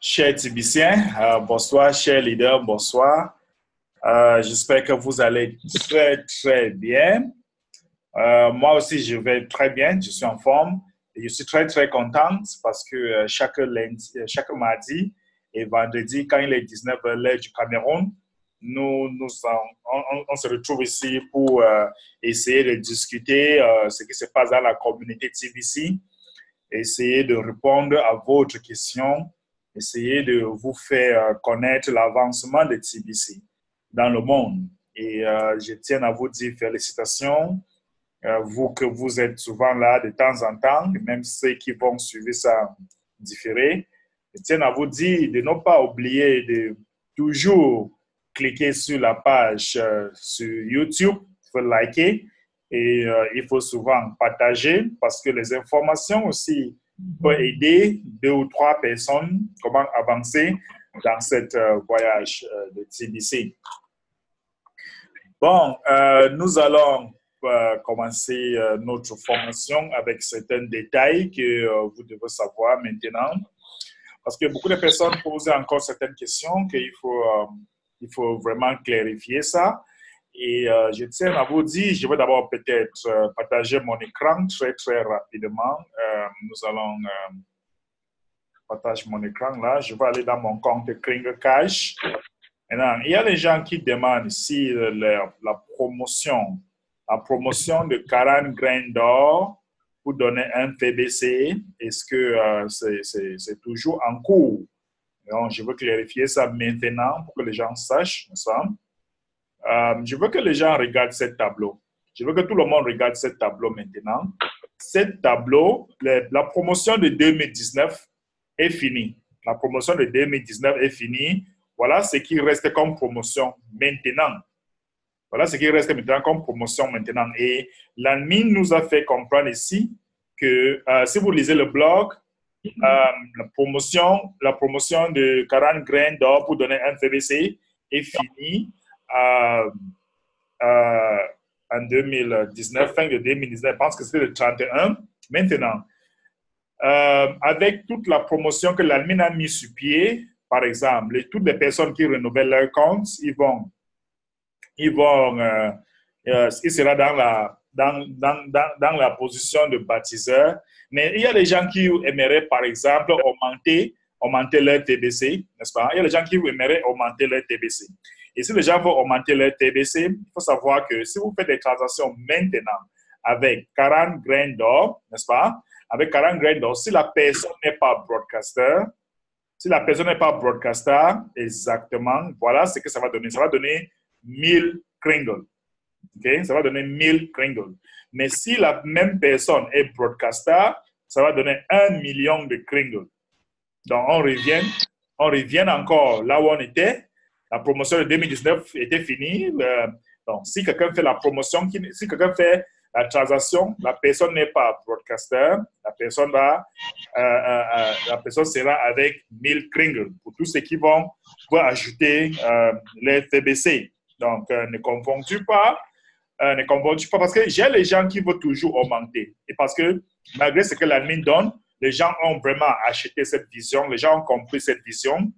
Chers Tibiciens, euh, bonsoir, chers leaders, bonsoir. Euh, J'espère que vous allez très, très bien. Euh, moi aussi, je vais très bien, je suis en forme. Je suis très, très contente parce que chaque, lundi, chaque mardi et vendredi, quand il est 19h l'heure du Cameroun, nous, nous on, se retrouve ici pour essayer de discuter ce qui se passe dans la communauté TBC, essayer de répondre à votre question, essayer de vous faire euh, connaître l'avancement de TBC dans le monde. Et euh, je tiens à vous dire félicitations, euh, vous que vous êtes souvent là de temps en temps, même ceux qui vont suivre ça différé. Je tiens à vous dire de ne pas oublier de toujours cliquer sur la page sur YouTube, il faut liker et il faut souvent partager parce que les informations aussi peuvent aider deux ou trois personnes comment avancer dans cet euh, voyage de TBC. Bon, nous allons commencer notre formation avec certains détails que vous devez savoir maintenant parce que beaucoup de personnes posent encore certaines questions qu'il faut il faut vraiment clarifier ça. Et euh, je tiens à vous dire, je vais d'abord peut-être euh, partager mon écran très, très rapidement. Euh, nous allons partager mon écran là. Je vais aller dans mon compte Cash. Maintenant, il y a des gens qui demandent ici la, promotion, la promotion de 40 grains d'or pour donner un PBC. Est-ce que c'est toujours en cours? Donc, je veux clarifier ça maintenant pour que les gens sachent, ça. Euh, je veux que les gens regardent ce tableau. Je veux que tout le monde regarde ce tableau maintenant. Ce tableau, la promotion de 2019 est finie. La promotion de 2019 est finie. Voilà ce qui reste comme promotion maintenant. Voilà ce qui reste maintenant comme promotion maintenant. Et l'admin nous a fait comprendre ici que euh, si vous lisez le blog, euh, la, promotion, la promotion de 40 grains d'or pour donner un FBC est finie en 2019, fin de 2019. Je pense que c'était le 31. Maintenant, euh, avec toute la promotion que l'admin a mis sur pied, par exemple, toutes les personnes qui renouvellent leur compte, ils vont, ils vont, euh, euh, il sera dans la, dans, dans, dans la position de baptiseur mais il y a des gens qui aimeraient, par exemple, augmenter, augmenter leur TBC, n'est-ce pas? Il y a des gens qui aimeraient augmenter leur TBC. Et si les gens veulent augmenter leur TBC, il faut savoir que si vous faites des transactions maintenant avec 40 grains d'or, n'est-ce pas? Avec 40 grains d'or, si la personne n'est pas broadcaster, si la personne n'est pas broadcaster, exactement, voilà ce que ça va donner. Ça va donner 1000 kringles. OK? Ça va donner 1000 kringles. Mais si la même personne est broadcaster, ça va donner un million de kringles. Donc, on revient, on revient encore là où on était. La promotion de 2019 était finie. Euh, donc, si quelqu'un fait la promotion, si quelqu'un fait la transaction, la personne n'est pas broadcaster, la personne, va, euh, euh, la personne sera avec 1000 kringles pour tous ceux qui vont ajouter les TBC. Donc, ne confondez pas ne convaincu pas parce que j'ai les gens qui veulent toujours augmenter. Et parce que malgré ce que l'admin donne, les gens ont vraiment acheté cette vision, les gens ont compris cette vision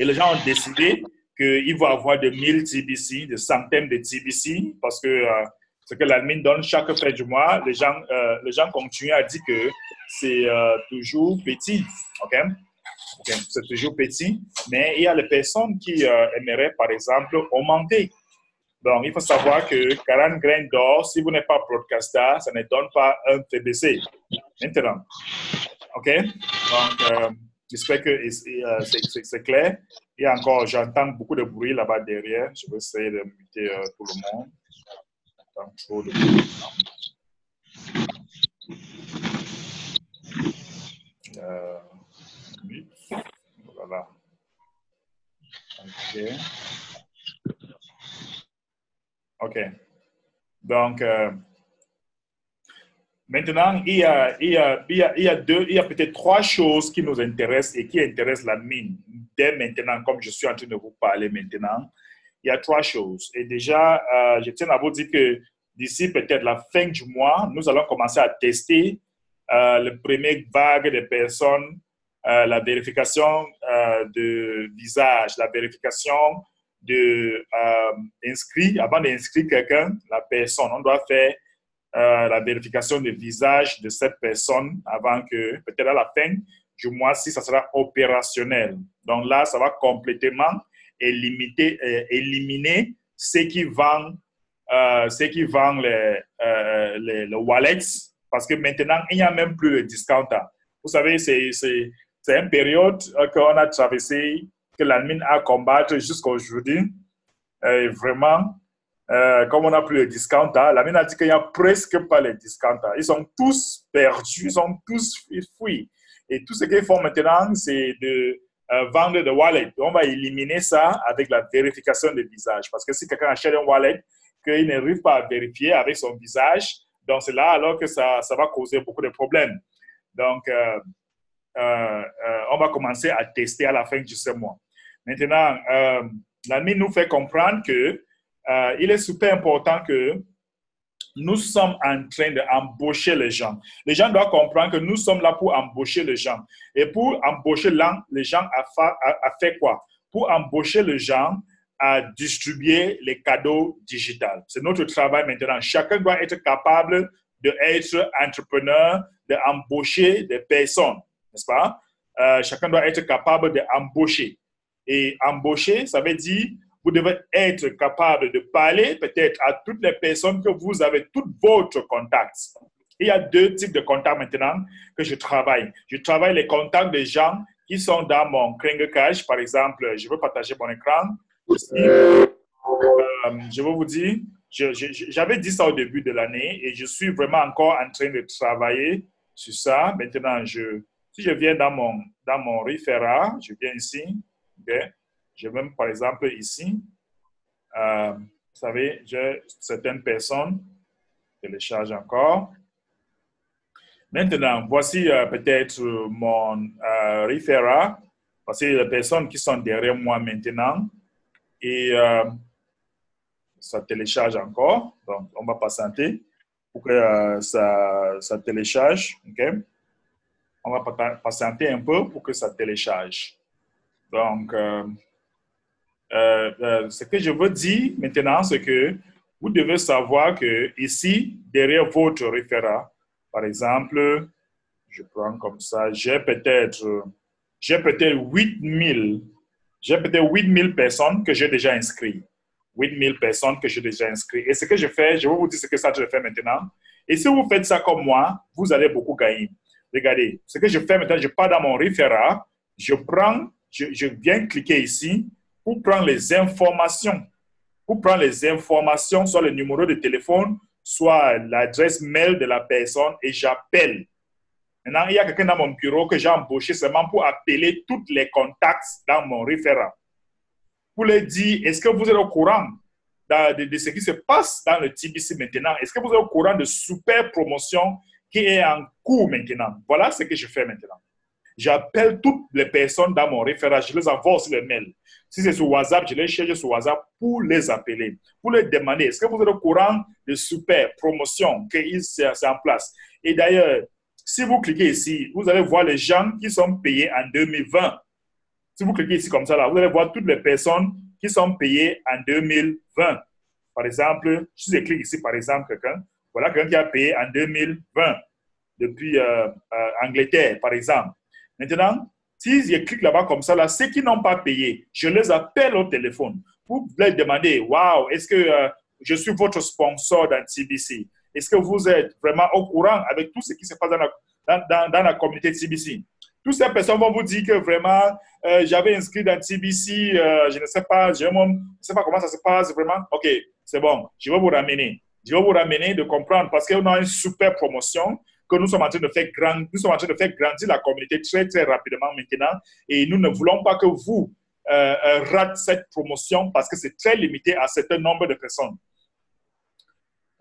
et les gens ont décidé qu'ils vont avoir de 1000 TBC, de centaines de TBC parce que euh, ce que l'admin donne chaque fin du mois, les gens, euh, les gens continuent à dire que c'est euh, toujours petit. OK? okay. C'est toujours petit, mais il y a les personnes qui aimeraient, par exemple, augmenter donc, il faut savoir que 40 grains d'or, si vous n'êtes pas broadcaster, ça ne donne pas un TBC. Maintenant, OK? Donc, j'espère que euh, c'est clair. Et encore, j'entends beaucoup de bruit là-bas derrière. Je vais essayer de muter euh, tout le monde. Euh, voilà. OK. Donc, maintenant, il y a, il y a, il y a, deux, il y a peut-être trois choses qui nous intéressent et qui intéressent l'admin dès maintenant, comme je suis en train de vous parler maintenant. Il y a trois choses. Et déjà, euh, je tiens à vous dire que d'ici peut-être la fin du mois, nous allons commencer à tester euh, le premier vague de personnes la vérification de visage, la vérification de avant d'inscrire quelqu'un, la personne, on doit faire la vérification de visage de cette personne avant que, peut-être à la fin du mois, si ça sera opérationnel. Donc là, ça va complètement éliminer, éliminer ceux qui vendent, ceux qui vendent les, les, les wallets parce que maintenant, il n'y a même plus de discount. Vous savez, c'est une période qu'on a traversée, que l'admin a combattu jusqu'à aujourd'hui. vraiment, euh, comme on plus de discount, l'admin a dit qu'il n'y a presque pas les discounts. Ils sont tous perdus, ils sont tous fuis. Et tout ce qu'ils font maintenant, c'est de euh, vendre des wallets. On va éliminer ça avec la vérification de visage. Parce que si quelqu'un achète un wallet qu'il n'arrive pas à vérifier avec son visage, donc, c'est là alors que ça, ça, va causer beaucoup de problèmes. Donc, euh, on va commencer à tester à la fin de ce mois. Maintenant, l'ami nous fait comprendre que il est super important que nous sommes en train d'embaucher les gens. Les gens doivent comprendre que nous sommes là pour embaucher les gens. Et pour embaucher les gens, a fait quoi? Pour embaucher les gens, à distribuer les cadeaux digitaux. C'est notre travail maintenant. Chacun doit être capable d'être entrepreneur, d'embaucher des personnes, n'est-ce pas? Euh, chacun doit être capable d'embaucher. Et embaucher, ça veut dire, vous devez être capable de parler peut-être à toutes les personnes que vous avez, tous votre contacts. Il y a deux types de contacts maintenant que je travaille. Je travaille les contacts des gens qui sont dans mon Cash. Par exemple, je veux partager mon écran. Euh, je vais vous dire, j'avais dit ça au début de l'année et je suis vraiment encore en train de travailler sur ça. Maintenant, je, si je viens dans mon, dans mon référent, je viens ici, vais même par exemple ici, euh, vous savez, j'ai certaines personnes, télécharge encore. Maintenant, voici euh, peut-être mon référent, parce que les personnes qui sont derrière moi maintenant, et euh, ça télécharge encore. Donc, on va patienter pour que euh, ça, ça, télécharge. On va patienter un peu pour que ça télécharge. Donc, euh, ce que je veux dire maintenant, c'est que vous devez savoir que ici, derrière votre référent, par exemple, je prends comme ça, j'ai peut-être j'ai peut-être 8000 j'ai peut-être 8000 personnes que j'ai déjà inscrites. 8000 personnes que j'ai déjà inscrites. Et ce que je fais, je vais vous dire ce que ça je fais maintenant. Et si vous faites ça comme moi, vous allez beaucoup gagner. Regardez, ce que je fais maintenant, je pars dans mon référent, je prends, je viens cliquer ici pour prendre les informations. Pour prendre les informations, soit le numéro de téléphone, soit l'adresse mail de la personne et j'appelle. Maintenant, il y a quelqu'un dans mon bureau que j'ai embauché seulement pour appeler tous les contacts dans mon référent. Pour leur dire, est-ce que vous êtes au courant de, de, ce qui se passe dans le TBC maintenant? Est-ce que vous êtes au courant de super promotion qui est en cours maintenant? Voilà ce que je fais maintenant. J'appelle toutes les personnes dans mon référent, je les envoie aussi le mail. Si c'est sur WhatsApp, je les cherche sur WhatsApp pour les appeler, pour les demander, est-ce que vous êtes au courant de super promotion qui est en place? Et d'ailleurs, si vous cliquez ici, vous allez voir les gens qui sont payés en 2020. Si vous cliquez ici comme ça, là, vous allez voir toutes les personnes qui sont payées en 2020. Par exemple, si je clique ici, par exemple, quelqu'un, voilà quelqu'un qui a payé en 2020 depuis euh, euh, Angleterre, par exemple. Maintenant, si je clique là-bas comme ça, là, ceux qui n'ont pas payé, je les appelle au téléphone pour leur demander, waouh, est-ce que euh, je suis votre sponsor dans TBC? Est-ce que vous êtes vraiment au courant avec tout ce qui se passe dans la, dans, dans, la communauté TBC? Toutes ces personnes vont vous dire que vraiment, euh, j'avais inscrit dans TBC, euh, je ne sais pas, je ne sais pas comment ça se passe vraiment. OK, c'est bon, je vais vous ramener. Je vais vous ramener de comprendre parce qu'on a une super promotion que nous sommes en train de faire grandir, nous sommes en train de faire grandir la communauté très, très rapidement maintenant et nous ne voulons pas que vous euh, ratez cette promotion parce que c'est très limité à un certain nombre de personnes.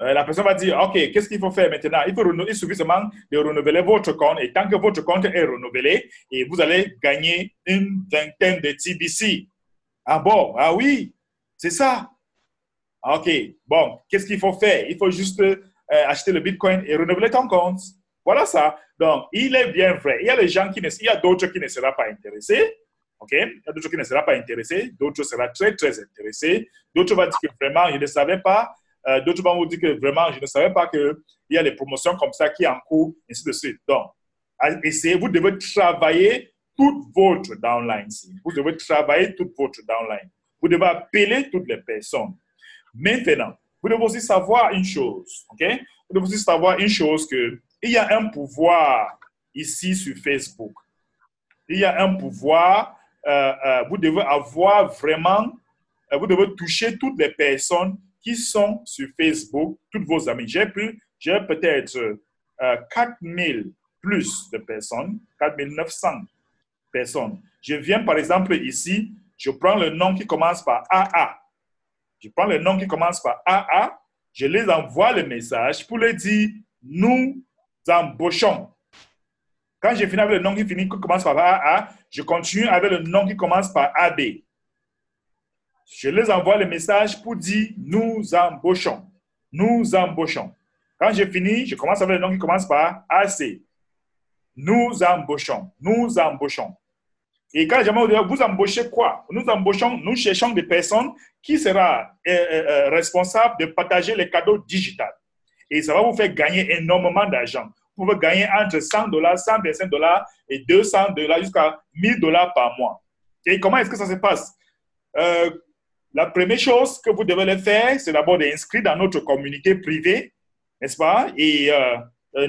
Euh, la personne va dire, OK, qu'est-ce qu'il faut faire maintenant? Il, faut il suffit de renouveler votre compte et tant que votre compte est renouvelé, et vous allez gagner une vingtaine de TBC. Ah bon, ah oui, c'est ça? OK, bon, qu'est-ce qu'il faut faire? Il faut juste euh, acheter le Bitcoin et renouveler ton compte. Voilà ça. Donc, il est bien vrai. Il y a les gens qui il y a d'autres qui ne seront pas intéressés. OK? Il y a d'autres qui ne seront pas intéressés. D'autres seront très, très intéressés. D'autres vont dire que vraiment, je ne savais pas. Euh, d'autres vont vous dire que vraiment, je ne savais pas qu'il y a des promotions comme ça qui en cours, ainsi de suite. Donc, essayez, vous devez travailler toute votre downline. Vous devez travailler toute votre downline. Vous devez appeler toutes les personnes. Maintenant, vous devez aussi savoir une chose, ok? Vous devez aussi savoir une chose que il y a un pouvoir ici sur Facebook. Il y a un pouvoir. Euh, euh, vous devez avoir vraiment, euh, vous devez toucher toutes les personnes qui sont sur Facebook, toutes vos amis. J'ai peut-être 4000 plus de personnes, 4900 personnes. Je viens par exemple ici, je prends le nom qui commence par AA. Je prends le nom qui commence par AA, je les envoie le message pour leur dire nous embauchons. Quand j'ai fini avec le nom qui, finit, qui commence par AA, je continue avec le nom qui commence par AB. Je les envoie le message pour dire nous embauchons. Nous embauchons. Quand j'ai fini, je commence avec le nom qui commence par AC. Nous embauchons. Nous embauchons. Et quand jamais vous embauchez quoi? Nous embauchons, nous cherchons des personnes qui sera euh, euh, euh, responsable de partager les cadeaux digitaux. Et ça va vous faire gagner énormément d'argent. Vous pouvez gagner entre 100 dollars, 125 dollars et 200 dollars jusqu'à 1000 dollars par mois. Et comment est-ce que ça se passe? La première chose que vous devez faire, c'est d'abord d'inscrire dans notre communauté privée, n'est-ce pas? Et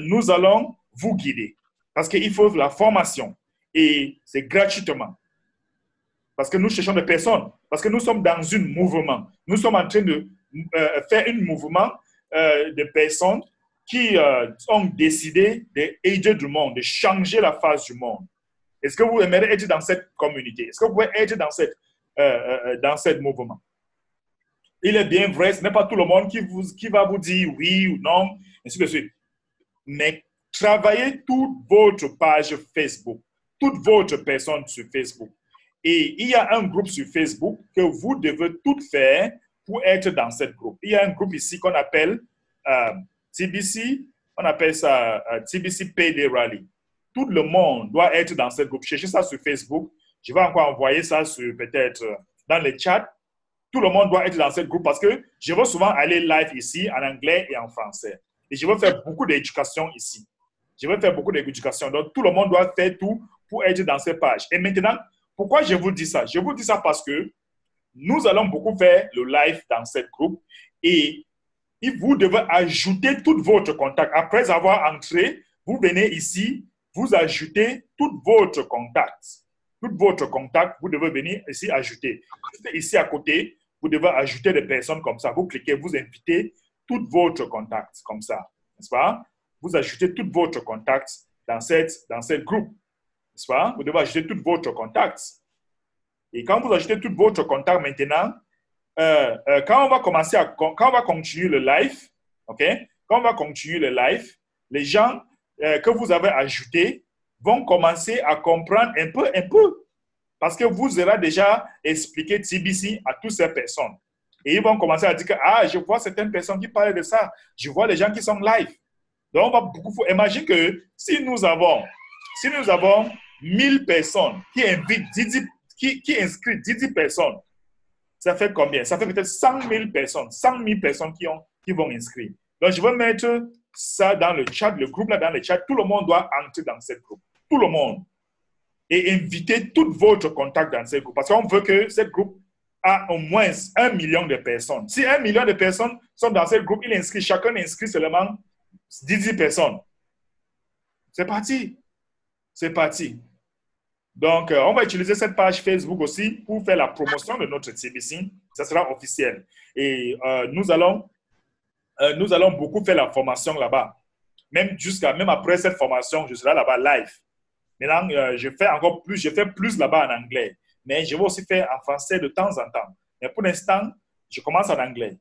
nous allons vous guider. Parce qu'il faut la formation et c'est gratuitement. Parce que nous cherchons des personnes, parce que nous sommes dans un mouvement. Nous sommes en train de euh, faire un mouvement euh, de personnes qui euh, ont décidé d'aider du monde, de changer la face du monde. Est-ce que vous aimeriez être dans cette communauté? Est-ce que vous pouvez être dans, cette, dans ce mouvement? Il est bien vrai, ce n'est pas tout le monde qui, vous, qui va vous dire oui ou non, ainsi de suite. Mais travaillez toute votre page Facebook toute votre personne sur Facebook. Et il y a un groupe sur Facebook que vous devez tout faire être dans ce groupe. Il y a un groupe ici qu'on appelle euh, TBC, on appelle ça euh, TBC PD Rally. Tout le monde doit être dans ce groupe. Cherchez ça sur Facebook. Je vais encore envoyer ça sur peut-être euh, dans le chat. Tout le monde doit être dans ce groupe parce que je veux souvent aller live ici en anglais et en français. Et je veux faire beaucoup d'éducation ici. Je veux faire beaucoup d'éducation. Donc, tout le monde doit faire tout pour être dans ces pages. Et maintenant, pourquoi je vous dis ça? Je vous dis ça parce que nous allons beaucoup faire le live dans cette groupe et vous devez ajouter tout votre contact. Après avoir entré, vous venez ici, vous ajoutez tout votre contact. Tout votre contact, vous devez venir ici ajouter. Ici à côté, vous devez ajouter des personnes comme ça. Vous cliquez, vous invitez tout votre contact comme ça. N'est-ce? Vous ajoutez tout votre contact dans cette, dans cette groupe. Vous devez ajouter tous votre contacts. Et quand vous ajoutez tous votre contacts maintenant, euh, euh, quand on va commencer à, quand on va continuer le live, OK? Quand on va continuer le live, les gens euh, que vous avez ajoutés vont commencer à comprendre un peu, un peu. Parce que vous aurez déjà expliqué TBC à toutes ces personnes. Et ils vont commencer à dire que, ah, je vois certaines personnes qui parlent de ça. Je vois les gens qui sont live. Donc, on va beaucoup. Imagine que si nous avons, si nous avons 1000 personnes qui invitent 10, qui, inscrivent 10 personnes, ça fait combien? Ça fait peut-être 100 000 personnes, 100 000 personnes qui, ont, qui vont inscrire. Donc, je vais mettre ça dans le chat, le groupe là dans le chat. Tout le monde doit entrer dans ce groupe. Tout le monde. Et inviter tout votre contact dans ce groupe. Parce qu'on veut que ce groupe a au moins un million de personnes. Si un million de personnes sont dans ce groupe, il inscrit, chacun inscrit seulement 10 personnes. C'est parti. C'est parti. Donc, euh, on va utiliser cette page Facebook aussi pour faire la promotion de notre TBC. Ça sera officiel. Et euh, nous, allons, euh, nous allons beaucoup faire la formation là-bas. Même jusqu'à, même après cette formation, je serai là-bas live. Maintenant, je fais encore plus, je fais plus là-bas en anglais. Mais je vais aussi faire en français de temps en temps. Mais pour l'instant, je commence en anglais.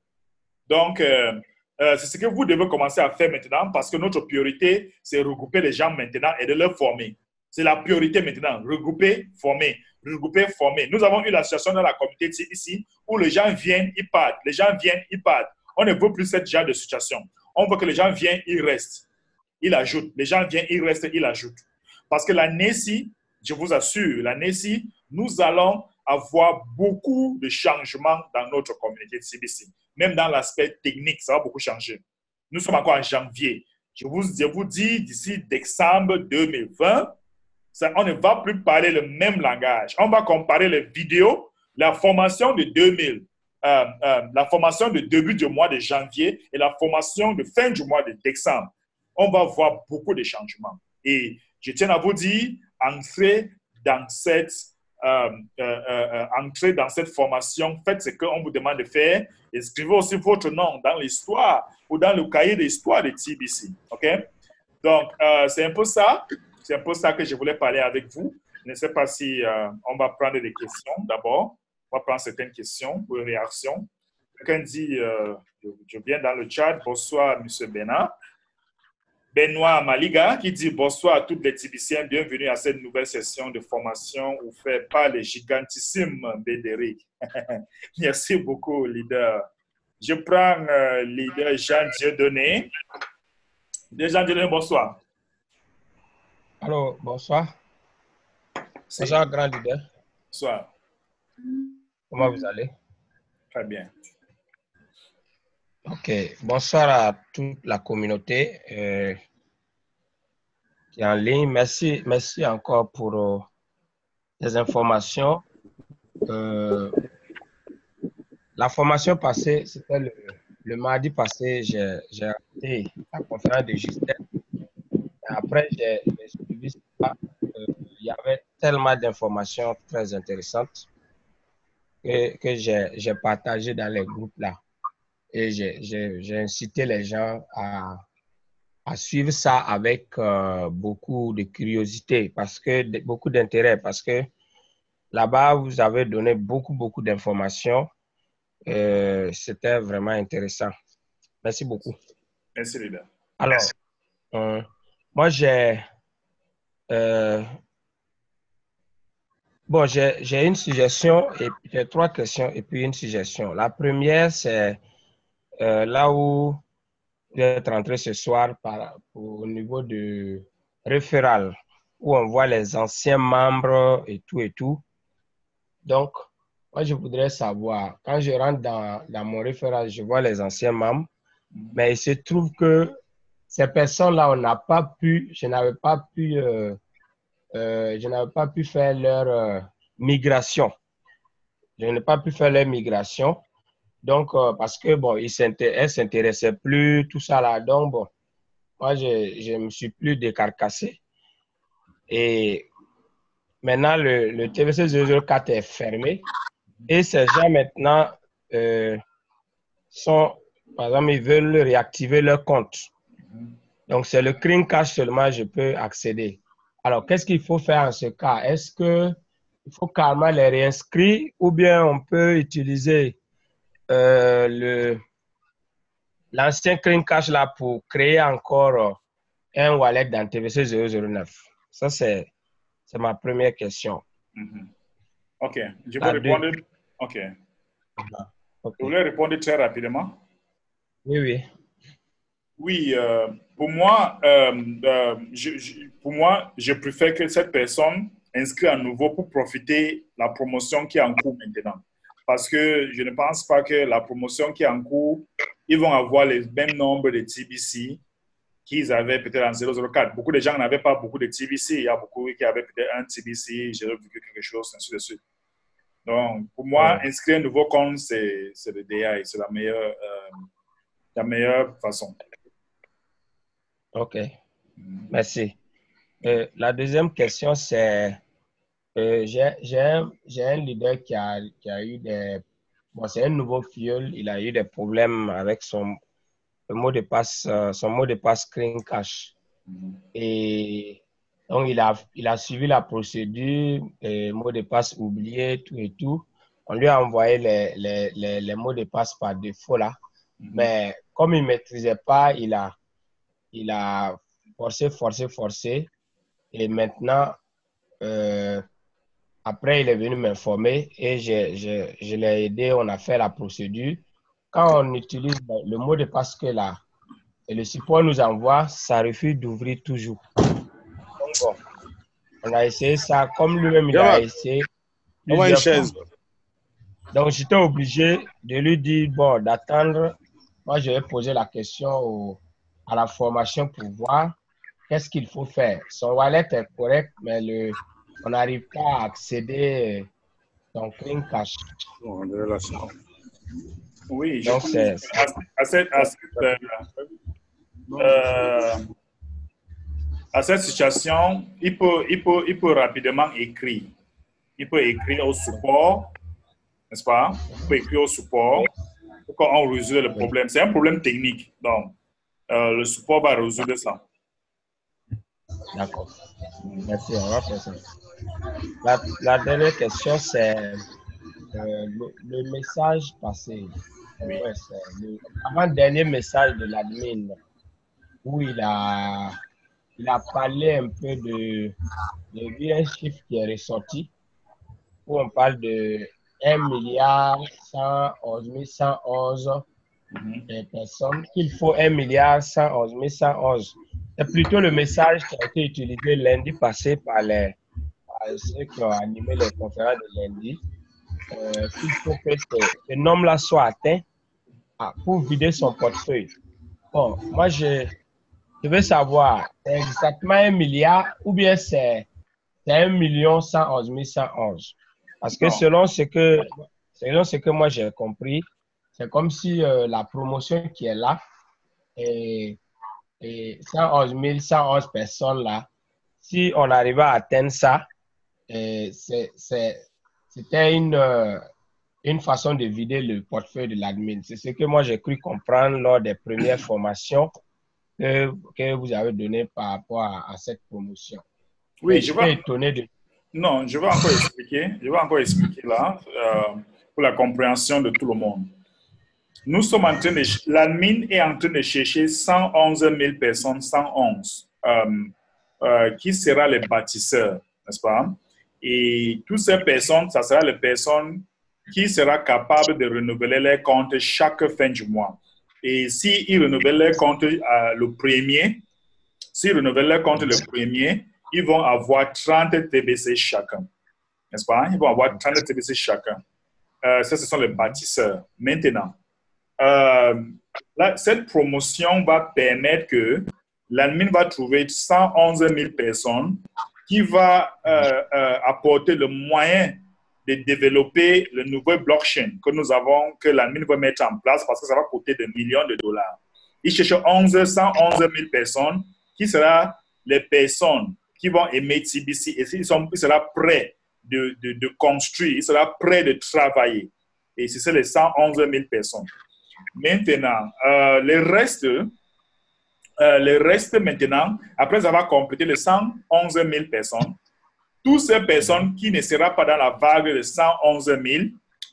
Donc, c'est ce que vous devez commencer à faire maintenant parce que notre priorité, c'est regrouper les gens maintenant et de les former. C'est la priorité maintenant. Regrouper, former. Regrouper, former. Nous avons eu la situation dans la communauté ici où les gens viennent, ils partent. Les gens viennent, ils partent. On ne veut plus cette genre de situation. On veut que les gens viennent, ils restent. il ajoute. Les gens viennent, il reste, il ajoute. Parce que l'année-ci, je vous assure, l'année-ci, nous allons avoir beaucoup de changements dans notre communauté de CBC. Même dans l'aspect technique, ça va beaucoup changer. Nous sommes encore en janvier. Je je vous dis, d'ici décembre 2020, on ne va plus parler le même langage. On va comparer les vidéos, la formation de 2000, euh, euh, la formation de début du mois de janvier et la formation de fin du mois de décembre. On va voir beaucoup de changements. Et je tiens à vous dire, entrez dans cette, euh, entrez dans cette formation, faites ce qu'on vous demande de faire. Écrivez aussi votre nom dans l'histoire ou dans le cahier d'histoire de TBC. OK? Donc, c'est un peu ça. C'est peu ça que je voulais parler avec vous. Je ne sais pas si on va prendre des questions d'abord. On va prendre certaines questions ou réactions. Quelqu'un dit, euh, je viens dans le chat, bonsoir, M. Bénard. Benoît Maliga qui dit bonsoir à tous les Tibiciens, bienvenue à cette nouvelle session de formation ouverte par le gigantissime Bédéric. Merci beaucoup, leader. Je prends euh, leader Jean Dieudonné. Jean Dieudonné, bonsoir. Allô, bonsoir. Bonsoir, grand leader. Bonsoir. Comment vous allez? Très bien. Ok. Bonsoir à toute la communauté euh, qui est en ligne. Merci, merci encore pour euh, les informations. Euh, la formation passée, c'était le, mardi passé, j'ai raté la conférence de Justin. Après, j'ai suivi ça. il y avait tellement d'informations très intéressantes que, que j'ai partagé dans les groupes là. Et j'ai incité les gens à, à suivre ça avec euh, beaucoup de curiosité, parce que beaucoup d'intérêt, parce que là-bas, vous avez donné beaucoup, beaucoup d'informations. Euh, C'était vraiment intéressant. Merci beaucoup. Merci, Lida. Alors, euh, moi, j'ai euh, Bon, j'ai une suggestion j'ai trois questions et puis une suggestion. La première, c'est euh, là où je vais rentré ce soir par, au niveau du référal, où on voit les anciens membres et tout et tout. Donc, moi, je voudrais savoir, quand je rentre dans, dans mon référal, je vois les anciens membres, mais il se trouve que ces personnes-là, on n'a pas pu, je n'avais pas pu euh, euh, je n'avais pas pu faire leur euh, migration. Je n'ai pas pu faire leur migration. Donc, parce que, bon, ils ne s'intéressaient plus, tout ça là. Donc, bon, moi, je ne me suis plus décarcassé. Et maintenant, le, le TVC 004 est fermé. Et ces gens, maintenant, sont, par exemple, ils veulent réactiver leur compte. Donc, c'est le Clean Cash seulement je peux accéder. Alors, qu'est-ce qu'il faut faire en ce cas? Est-ce qu'il faut carrément les réinscrire ou bien on peut utiliser euh, le, l'ancien Clean Cash là pour créer encore un wallet dans TVC 009? Ça, c'est, c'est ma première question. Mm-hmm. OK. Je peux répondre. OK. Vous voulez répondre très rapidement? Oui, oui. Oui, euh, pour moi, euh, euh, je, pour moi, je préfère que cette personne inscrive à nouveau pour profiter de la promotion qui est en cours maintenant. Parce que je ne pense pas que la promotion qui est en cours, ils vont avoir le même nombre de TBC qu'ils avaient peut-être en 004. Beaucoup de gens n'avaient pas beaucoup de TBC. Il y a beaucoup qui avaient peut-être un TBC, j'ai vu quelque chose, ainsi de suite. Donc, pour moi, inscrire un nouveau compte, c'est le DI, c'est la meilleure, la meilleure façon. OK. Merci. Euh, la deuxième question, c'est euh, j'ai un, leader qui a, qui a eu des. Bon, c'est un nouveau fuel. Il a eu des problèmes avec son mot de passe, euh, son mot de passe Screen Cache. Et donc, il a, il a suivi la procédure, les mots de passe oubliés, tout et tout. On lui a envoyé les, les, les, les mots de passe par défaut là. Mm-hmm. Mais comme il ne maîtrisait pas, il a, il a forcé, forcé, forcé. Et maintenant, euh, après, il est venu m'informer et je, je, je l'ai aidé. On a fait la procédure. Quand on utilise le mot de passe que là, et le support nous envoie, ça refuse d'ouvrir toujours. Donc, bon, on a essayé ça comme lui-même il a essayé. une chaise. Donc, j'étais obligé de lui dire, bon, d'attendre. Moi, je vais poser la question à la formation pour voir qu'est-ce qu'il faut faire. Son wallet est correct, mais le, on n'arrive pas à accéder à son clean cash. Oui, Donc, c'est, à, cette, euh, euh, à cette situation, il peut, il, peut, il peut rapidement écrire. Il peut écrire au support, n'est-ce pas? Il peut écrire au support pour qu'on résout le problème. C'est un problème technique. Donc, euh, le support va résoudre ça. D'accord. Merci, on va faire ça. La, dernière question, c'est euh, le, message passé. le avant-dernier message de l'admin où il a, il a parlé un peu de, de un chiffre qui est ressorti, où on parle de 1 milliard 111 111 personnes, qu'il faut 1 milliard 111 111. C'est plutôt le message qui a été utilisé lundi passé par, les, ceux qui ont animé les conférences de lundi. Euh, qu'il faut que ce, nombre-là soit atteint ah, pour vider son portefeuille. Bon, moi, je, je veux savoir, c'est exactement un milliard ou bien c'est 1 million 111 111. Parce que selon ce que, selon ce que moi j'ai compris, c'est comme si euh, la promotion qui est là, et, et 111 111 personnes là, si on arrivait à atteindre ça, c'était une, euh, une façon de vider le portefeuille de l'admin. C'est ce que moi j'ai cru comprendre lors des premières formations que, vous avez donné par rapport à, cette promotion. Oui, je vais étonné de... Non, je vais encore expliquer. Je vais encore expliquer là euh, pour la compréhension de tout le monde. Nous sommes en train de... L'admin est en train de chercher 111 000 personnes, 111, euh, euh, qui sera les bâtisseurs, n'est-ce pas? Et toutes ces personnes, ça sera les personnes qui seront capables de renouveler les comptes chaque fin du mois. Et s'ils renouvellent leur compte euh, le premier, s'ils renouvellent leur compte le premier, ils vont avoir 30 TBC chacun. N'est-ce pas? Ils vont avoir 30 TBC chacun. Ça, ce sont les bâtisseurs. Maintenant, euh, cette promotion va permettre que l'admin va trouver 111 000 personnes qui va apporter le moyen de développer le nouveau blockchain que nous avons, que la mine va mettre en place parce que ça va coûter des millions de dollars. Il cherche 11, 111 000 personnes qui seront les personnes qui vont émettre CBC et ils, sont, ils seront prêts de, de, de, construire, ils seront prêts de travailler. Et c'est les 111 000 personnes. Maintenant, euh, le reste, euh, le reste maintenant, après avoir complété les 111 000 personnes, toutes ces personnes qui ne seront pas dans la vague de 111 000,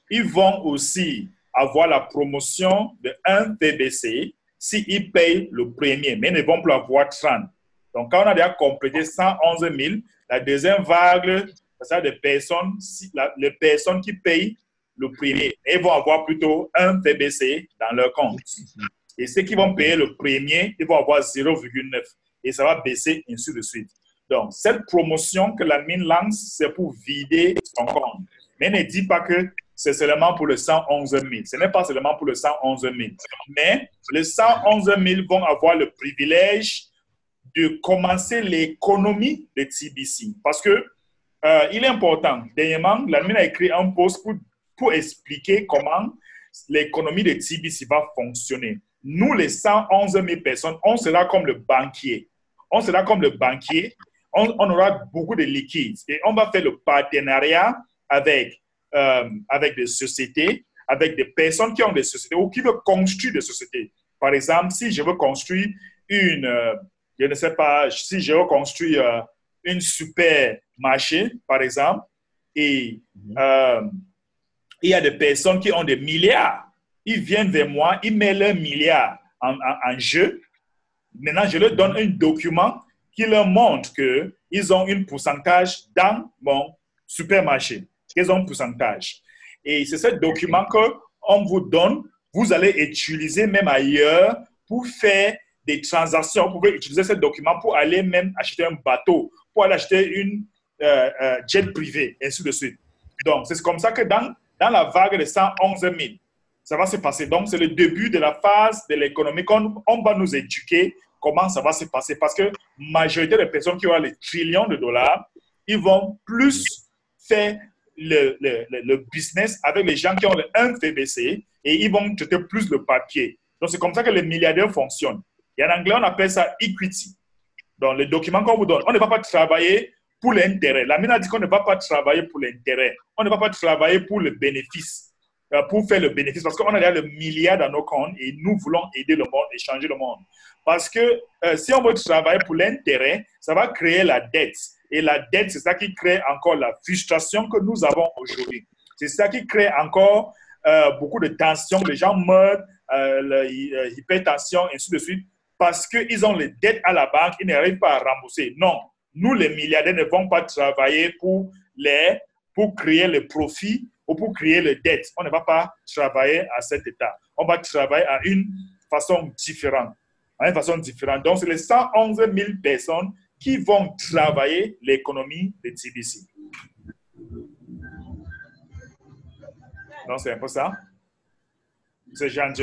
ils vont aussi avoir la promotion de 1 TBC s'ils payent le premier, mais ne vont plus avoir 30. Donc, quand on a déjà complété 111 000, la deuxième vague, c'est des personnes, les personnes qui payent le premier, ils vont avoir plutôt 1 TBC dans leur compte. Et ceux qui vont payer le premier, ils vont avoir 0,9. Et ça va baisser ainsi de suite. Donc, cette promotion que la lance, c'est pour vider son compte. Mais ne dit pas que c'est seulement pour le 111 000. Ce n'est pas seulement pour le 111 000. Mais les 111 000 vont avoir le privilège de commencer l'économie de TBC. Parce que euh, il est important. Dernièrement, l'admin a écrit un post pour, pour expliquer comment l'économie de TBC va fonctionner. Nous, les 111 000 personnes, on sera comme le banquier. On sera comme le banquier on, aura beaucoup de liquides et on va faire le partenariat avec, euh, avec des sociétés, avec des personnes qui ont des sociétés ou qui veulent construire des sociétés. Par exemple, si je veux construire une, euh, je ne sais pas, si je veux construire euh, une super marché, par exemple, et. Il y a des personnes qui ont des milliards, ils viennent vers moi, ils mettent leurs milliards en, jeu. Maintenant, je leur donne un document qui leur montre qu'ils ont un pourcentage dans mon supermarché. Ils ont un pourcentage. Et c'est ce document qu'on vous donne, vous allez utiliser même ailleurs pour faire des transactions, vous pouvez utiliser ce document pour aller même acheter un bateau, pour aller acheter une euh, euh, jet privé, ainsi de suite. Donc, c'est comme ça que dans, dans la vague de 111 000, ça va se passer. Donc, c'est le début de la phase de l'économie. On, va nous éduquer comment ça va se passer. Parce que majorité des personnes qui ont les trillions de dollars, ils vont plus faire le, le, le, business avec les gens qui ont un FBC et ils vont jeter plus le papier. Donc, c'est comme ça que les milliardaires fonctionnent. Et en anglais, on appelle ça equity. Donc, le document qu'on vous donne, on ne va pas travailler pour l'intérêt. La mine a dit qu'on ne va pas travailler pour l'intérêt. On ne va pas travailler pour le bénéfice, euh, pour faire le bénéfice, parce qu'on a déjà le milliard dans nos comptes et nous voulons aider le monde et changer le monde. Parce que euh, si on veut travailler pour l'intérêt, ça va créer la dette. Et la dette, c'est ça qui crée encore la frustration que nous avons aujourd'hui. C'est ça qui crée encore euh, beaucoup de tensions. Les gens meurent, l'hypertension, ainsi de suite, parce qu'ils ont les dettes à la banque, ils n'arrivent pas à rembourser. Non, nous, les milliardaires, ne vont pas travailler pour, les, pour créer le profit ou pour créer les dettes. On ne va pas travailler à cet état. On va travailler à une façon différente. À une façon différente. Donc, c'est les 111 000 personnes qui vont travailler l'économie de TBC. Donc, c'est un peu ça. C'est Jean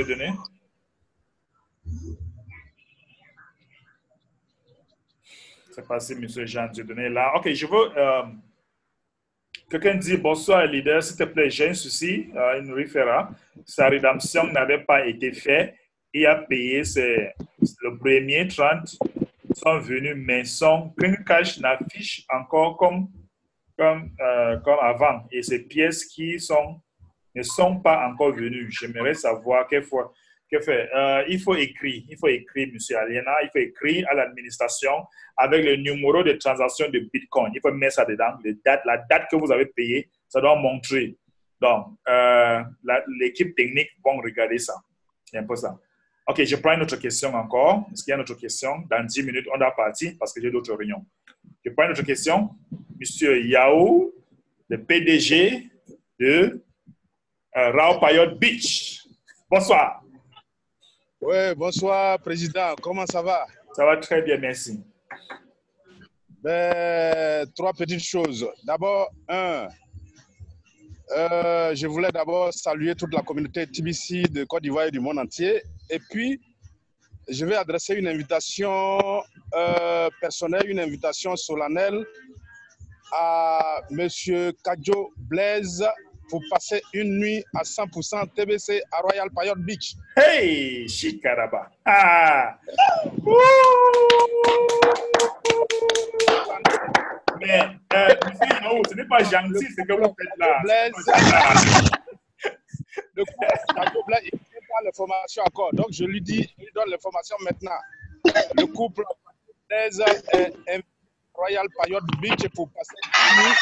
Dieudonné. C'est passé, M. Jean Dieudonné là. OK, je veux. Euh, quelqu'un dit bonsoir, leader, s'il te plaît, j'ai un souci. Euh, il nous référera. Sa rédemption n'avait pas été faite. Il a payé le premier 30 sont venus, mais son green cash n'affiche encore comme, comme, euh, comme avant. Et ces pièces qui sont, ne sont pas encore venues. J'aimerais savoir quelle fois fait euh, Il faut écrire, il faut écrire, Monsieur Aliena, il faut écrire à l'administration avec le numéro de transaction de Bitcoin. Il faut mettre ça dedans, la date que vous avez payée, ça doit montrer. Donc, euh, l'équipe technique va regarder ça. C'est un. OK, je prends une autre question encore. Est-ce qu'il y a une autre question? Dans 10 minutes, on doit partir parce que j'ai d'autres réunions. Je prends une autre question. Monsieur Yao, le PDG de euh, Rao Payot Beach. Bonsoir. Oui, bonsoir, Président. Comment ça va? Ça va très bien, merci. Ben, trois petites choses. D'abord, un, euh, je voulais d'abord saluer toute la communauté TBC de Côte d'Ivoire et du monde entier. Et puis, je vais adresser une invitation euh, personnelle, une invitation solennelle à M. Kadjo Blaise pour passer une nuit à 100% TBC à Royal Payot Beach. Hey, Chikaraba. Ah. Mais, euh, monsieur ce n'est pas gentil ce que vous faites là. Le couple, Blaise, il n'a pas l'information encore. Donc, je lui dis, je lui donne l'information maintenant. Le couple Blaise est Royal Payot Beach pour passer une nuit.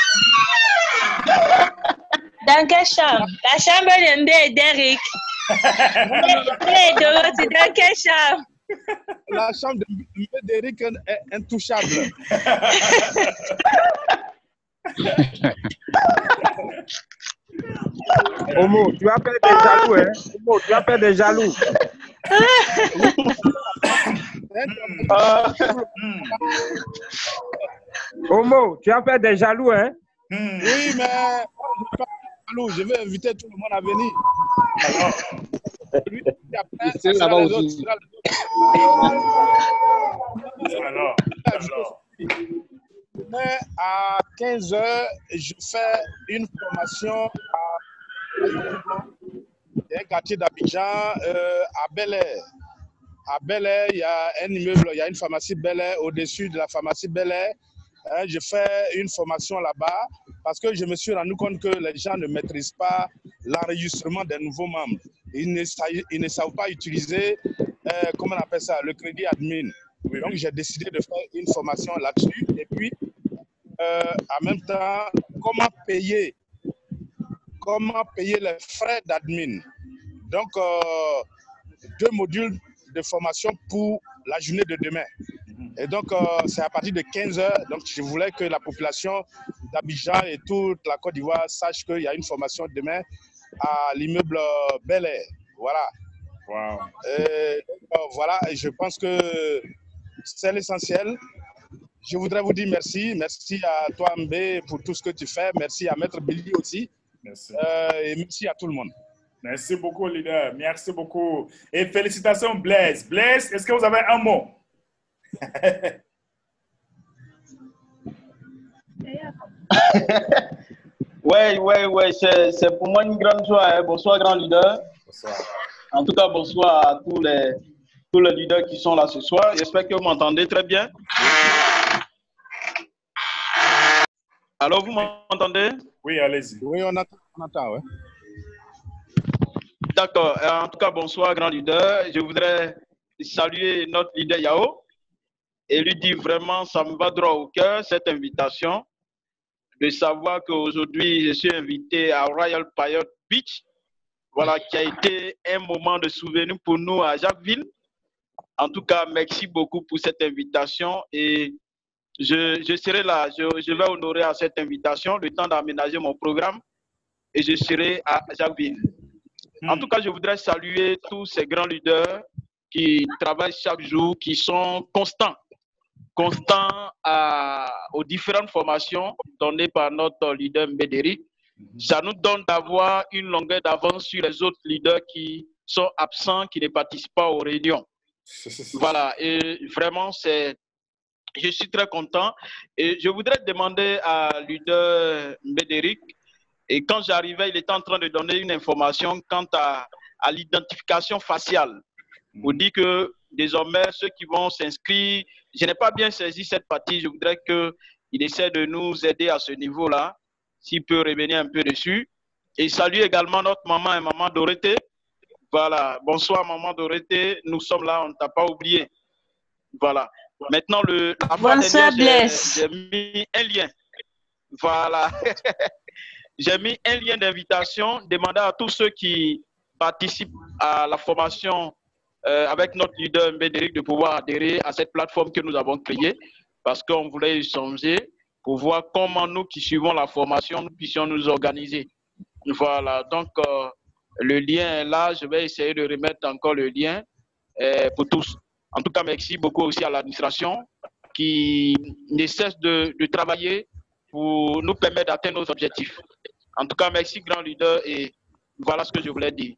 Dans quelle chambre? La chambre de Mbé Derek. Dorothy, dans quelle chambre? La chambre de Mbé Derek est intouchable. Omo, tu as fait des jaloux, hein? Omo, tu as fait des jaloux. Omo, tu as fait des jaloux, hein? Oui, mais je vais inviter tout le monde à venir. Mais à 15 h je fais une formation à un quartier d'Abidjan euh, à Bel Air. À Bel Air, il y a un immeuble, il y a une pharmacie Bel Air. Au-dessus de la pharmacie Bel Air, hein, je fais une formation là-bas parce que je me suis rendu compte que les gens ne maîtrisent pas l'enregistrement des nouveaux membres. Ils ne, ils ne savent pas utiliser, euh, comment on appelle ça, le crédit admin. Donc, j'ai décidé de faire une formation là-dessus. Et puis, euh, en même temps, comment payer, comment payer les frais d'admin. Donc, euh, deux modules de formation pour la journée de demain. Et donc, euh, c'est à partir de 15 heures. Donc, je voulais que la population d'Abidjan et toute la Côte d'Ivoire sache qu'il y a une formation demain à l'immeuble Bel Air. Voilà. Wow. Euh, voilà, et je pense que c'est l'essentiel. Je voudrais vous dire merci. Merci à toi, Mbé, pour tout ce que tu fais. Merci à Maître Billy aussi. Merci. Euh, et merci à tout le monde. Merci beaucoup, leader. Merci beaucoup. Et félicitations, Blaise. Blaise, est-ce que vous avez un mot? Ouais, ouais, ouais, c'est c'est pour moi une grande joie. hein. Bonsoir, grand leader. Bonsoir. En tout cas, bonsoir à tous les, tous les leaders qui sont là ce soir. J'espère que vous m'entendez très bien. Alors, vous m'entendez? Oui, allez-y. Oui, on attend. On attend ouais. D'accord. En tout cas, bonsoir, grand leader. Je voudrais saluer notre leader Yao et lui dire vraiment, ça me va droit au cœur, cette invitation, de savoir qu'aujourd'hui, je suis invité à Royal Payot Beach, voilà, qui a été un moment de souvenir pour nous à Jacquesville. En tout cas, merci beaucoup pour cette invitation et je, je serai là, je, je vais honorer à cette invitation le temps d'aménager mon programme et je serai à Jacquesville. En tout cas, je voudrais saluer tous ces grands leaders qui travaillent chaque jour, qui sont constants, constants à- aux différentes formations données par notre leader Mbédéry. Ça nous donne d'avoir une longueur d'avance sur les autres leaders qui sont absents, qui ne participent pas aux réunions. Voilà, et vraiment, c'est, je suis très content. Et je voudrais demander à leader Mbédéric, et quand j'arrivais, il était en train de donner une information quant à, à l'identification faciale. Pour dire que désormais, ceux qui vont s'inscrire, je n'ai pas bien saisi cette partie, je voudrais qu'il essaie de nous aider à ce niveau-là, s'il peut revenir un peu dessus. Et saluer également notre maman et maman Dorothée. Voilà, bonsoir maman Dorothée, nous sommes là, on ne t'a pas oublié. Voilà. Maintenant, le, la fois Bonsoir, dernière, j'ai mis un lien. Voilà. j'ai mis un lien d'invitation, demandant à tous ceux qui participent à la formation euh, avec notre leader Mbédéric de pouvoir adhérer à cette plateforme que nous avons créée parce qu'on voulait échanger pour voir comment nous qui suivons la formation, nous puissions nous organiser. Voilà, donc euh, le lien est là, je vais essayer de remettre encore le lien euh, pour tous. En tout cas, merci beaucoup aussi à l'administration qui ne cesse de, de travailler pour nous permettre d'atteindre nos objectifs. En tout cas, merci grand leader et voilà ce que je voulais dire.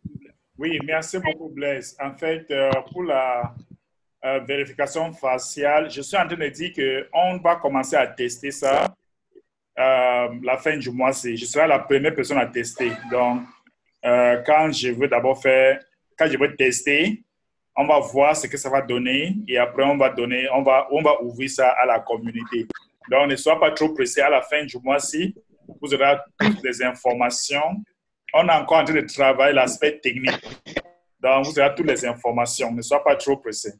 Oui, merci beaucoup, Blaise. En fait, euh, pour la euh, vérification faciale, je suis en train de dire qu'on va commencer à tester ça euh, la fin du mois. Je serai la première personne à tester. Donc, euh, quand je veux d'abord faire, quand je veux tester, on va voir ce que ça va donner et après on va donner, on va, on va ouvrir ça à la communauté. Donc, ne sois pas trop pressé à la fin du mois-ci. Vous aurez toutes les informations on est encore en train de travailler l'aspect technique. Donc, vous aurez toutes les informations. Ne sois pas trop pressé.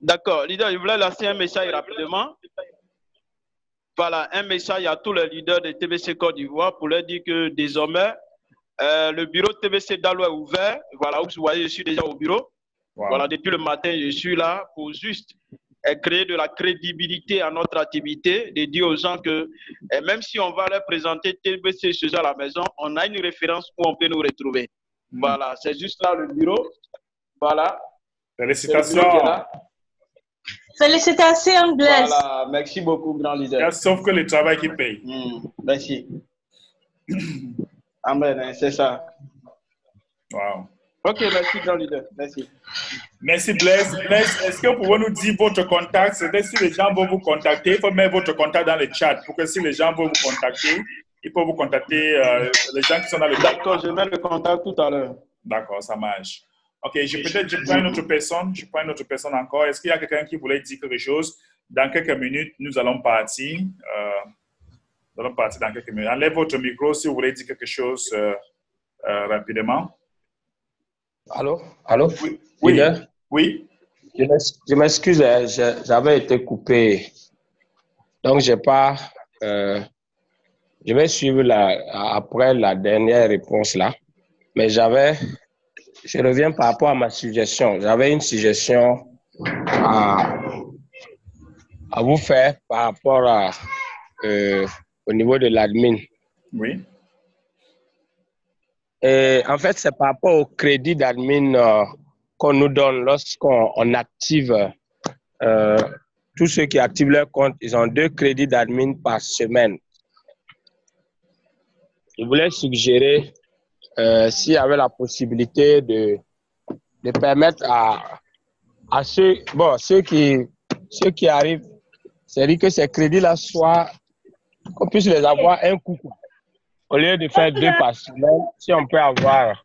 D'accord, leader, je voulais lancer un message rapidement. Voilà, un message à tous les leaders de TBC Côte d'Ivoire pour leur dire que désormais, euh, le bureau de TBC Dalo est ouvert. Voilà, vous voyez, je suis déjà au bureau. Wow. Voilà, depuis le matin, je suis là pour juste créer de la crédibilité à notre activité, de dire aux gens que même si on va leur présenter TBC chez eux à la maison, on a une référence où on peut nous retrouver. Voilà, c'est juste là le bureau. Voilà. Félicitations. Félicitations, Blaise. Voilà, merci beaucoup, grand leader. Sauf que le travail qui paye. Hmm, merci. Amen, hein, c'est ça. Wow. Ok, merci, leader. Merci. Merci Blaise. Blaise, est-ce que vous pouvez nous dire votre contact? C'est-à-dire si les gens vont vous contacter, il faut mettre votre contact dans le chat pour que si les gens veulent vous contacter, ils peuvent vous contacter, euh, les gens qui sont dans le D'accord, je mets le contact tout à l'heure. D'accord, ça marche. Ok, je, peut-être je prends une autre personne. Je prends une autre personne encore. Est-ce qu'il y a quelqu'un qui voulait dire quelque chose? Dans quelques minutes, nous allons partir. Euh, nous allons partir dans quelques minutes. Enlève votre micro si vous voulez dire quelque chose euh, rapidement. Allô? Allô? Oui. Leader? Oui? Je m'ex- je m'excuse, hein, j'avais été coupé. Donc, j'ai pas. euh, je vais suivre la, après la dernière réponse là. Mais j'avais. Je reviens par rapport à ma suggestion. J'avais une suggestion à, à vous faire par rapport à, euh, au niveau de l'admin. Oui? En fait, c'est par rapport au crédit d'admin euh, qu'on nous donne lorsqu'on on active. euh, tous ceux qui activent leur compte, ils ont deux crédits d'admin par semaine. Je voulais suggérer euh, s'il y avait la possibilité de, de permettre à, à ceux, bon, ceux qui, ceux qui arrivent, c'est-à-dire que ces crédits-là soient, qu'on puisse les avoir un coup. Au lieu de faire deux par semaine, si on peut avoir,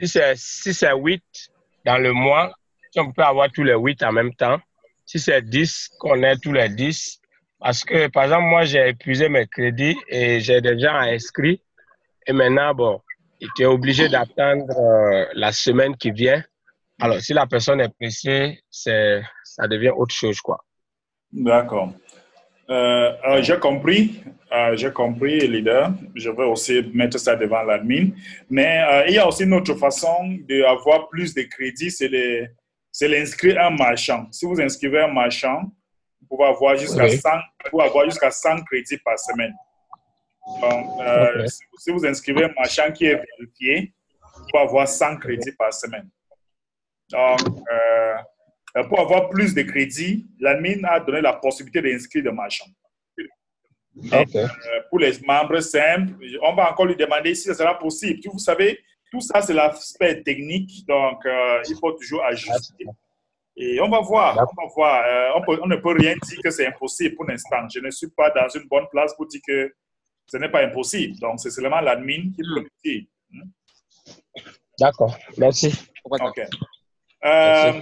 si c'est si huit dans le mois, si on peut avoir tous les huit en même temps, si c'est 10, qu'on ait tous les 10. Parce que, par exemple, moi, j'ai épuisé mes crédits et j'ai déjà inscrit. Et maintenant, bon, tu es obligé d'attendre euh, la semaine qui vient. Alors, si la personne est pressée, c'est, ça devient autre chose, quoi. D'accord. Euh, euh, j'ai compris, euh, j'ai compris, leader. Je vais aussi mettre ça devant l'admin. Mais euh, il y a aussi une autre façon d'avoir plus de crédits, c'est l'inscrire un marchand. Si vous inscrivez un marchand, vous pouvez avoir jusqu'à Oui. 100, vous pouvez avoir jusqu'à 100 crédits par semaine. Donc, si, si vous inscrivez un marchand qui est vérifié, vous pouvez avoir 100 crédits par semaine. Donc, pour avoir plus de crédits, l'admin a donné la possibilité d'inscrire des marchands. Ok. Euh, pour les membres simples, on va encore lui demander si ça sera possible. Vous savez, tout ça, c'est l'aspect technique, donc euh, il faut toujours ajuster. Et on va voir, on va voir. Euh, on, peut- on ne peut rien dire que c'est impossible pour l'instant. Je ne suis pas dans une bonne place pour dire que ce n'est pas impossible. Donc, c'est seulement l'admin qui peut le dire. D'accord. Merci. OK. Euh,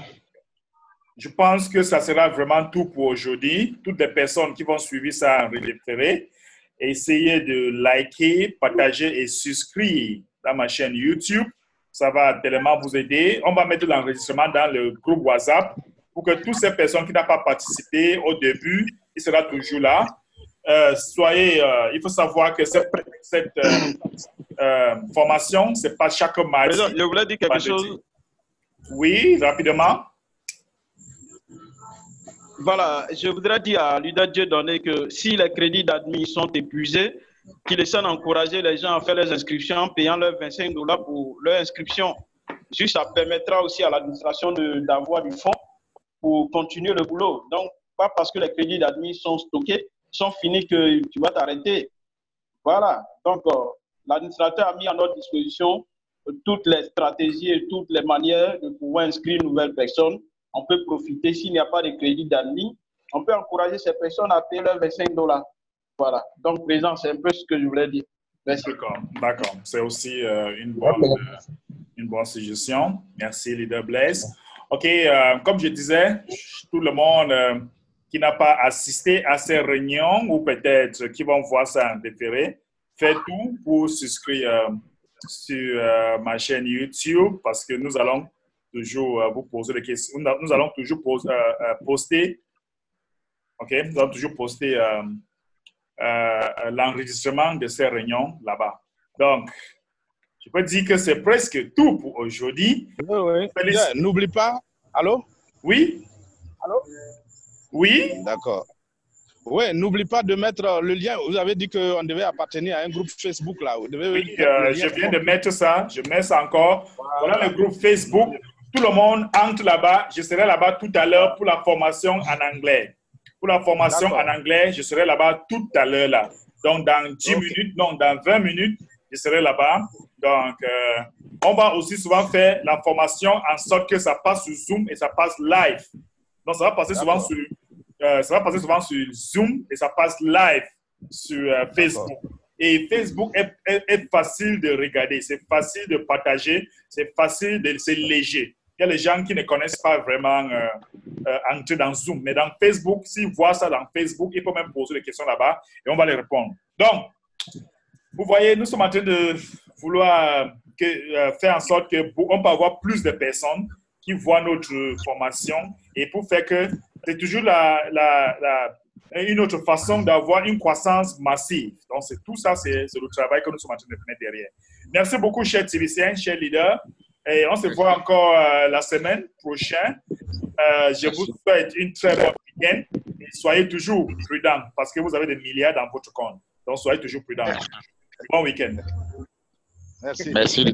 je pense que ça sera vraiment tout pour aujourd'hui. Toutes les personnes qui vont suivre ça en référé, essayez de liker, partager et souscrire dans ma chaîne YouTube. Ça va tellement vous aider. On va mettre l'enregistrement dans le groupe WhatsApp pour que toutes ces personnes qui n'ont pas participé au début, il sera toujours là. Euh, soyez, euh, il faut savoir que cette, cette euh, formation, c'est pas chaque mardi. Je voulais dire quelque chose. Oui, rapidement. Voilà, je voudrais dire à Luda Dieudonné que si les crédits d'admis sont épuisés, qu'il essaie d'encourager les gens à faire leurs inscriptions en payant leurs 25 dollars pour leur inscription. Juste, ça permettra aussi à l'administration d'avoir du fonds pour continuer le boulot. Donc, pas parce que les crédits d'admis sont stockés, sont finis que tu vas t'arrêter. Voilà. Donc, euh, l'administrateur a mis à notre disposition toutes les stratégies et toutes les manières de pouvoir inscrire une nouvelle personne. On peut profiter, s'il n'y a pas de crédit d'admis, on peut encourager ces personnes à payer leurs 25 dollars. Voilà. Donc, présent, c'est un peu ce que je voulais dire. Merci. D'accord, d'accord. C'est aussi euh, une, bonne, euh, une bonne suggestion. Merci, leader Blaise. OK, euh, comme je disais, tout le monde euh, qui n'a pas assisté à ces réunions ou peut-être qui vont voir ça en différé, faites tout pour s'inscrire euh, sur euh, ma chaîne YouTube parce que nous allons toujours euh, vous poser des questions. Nous, allons toujours euh, euh, poster, OK, nous allons toujours poster l'enregistrement de ces réunions là-bas. Donc, je peux dire que c'est presque tout pour aujourd'hui. Oui, oui. N'oublie pas. Allô? Oui? Allô? Oui? D'accord. Oui, n'oublie pas de mettre le lien. Vous avez dit qu'on devait appartenir à un groupe Facebook là. Vous devez Oui, euh, je viens de mettre ça. Je mets ça encore. Voilà le groupe Facebook. Tout le monde entre là-bas. Je serai là-bas tout à l'heure pour la formation en anglais. Pour la formation en anglais, je serai là-bas tout à l'heure là. Donc, dans 10 Ok. minutes, non, dans 20 minutes, je serai là-bas. Donc, euh, on va aussi souvent faire la formation en sorte que ça passe sur Zoom et ça passe live. Donc, ça va passer souvent sur, euh, ça va passer souvent sur Zoom et ça passe live sur euh, Facebook. Et Facebook est, est- est facile de regarder, c'est facile de partager, c'est facile de, c'est léger. Il y a les gens qui ne connaissent pas vraiment euh, euh, entrer dans Zoom, mais dans Facebook, s'ils voient ça dans Facebook, ils peuvent même poser des questions là-bas et on va les répondre. Donc, vous voyez, nous sommes en train de vouloir euh, faire en sorte que on peut avoir plus de personnes qui voient notre formation et pour faire que c'est toujours la, une autre façon d'avoir une croissance massive. Donc, c'est tout ça, c'est le travail que nous sommes en train de faire derrière. Merci beaucoup, chers TVCN, chers leaders. Et on se voit encore euh, la semaine prochaine. Euh, je vous souhaite une très bonne week-end. Et soyez toujours prudents parce que vous avez des milliards dans votre compte. Donc, soyez toujours prudents. Bon week-end. Merci. Merci.